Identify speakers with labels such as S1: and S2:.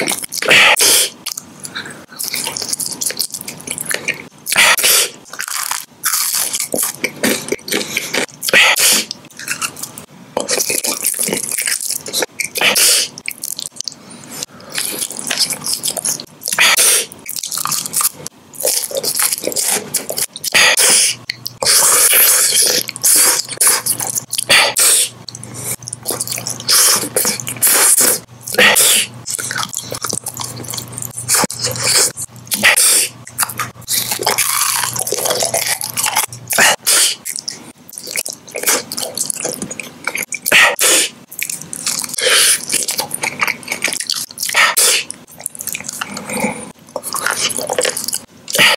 S1: Okay.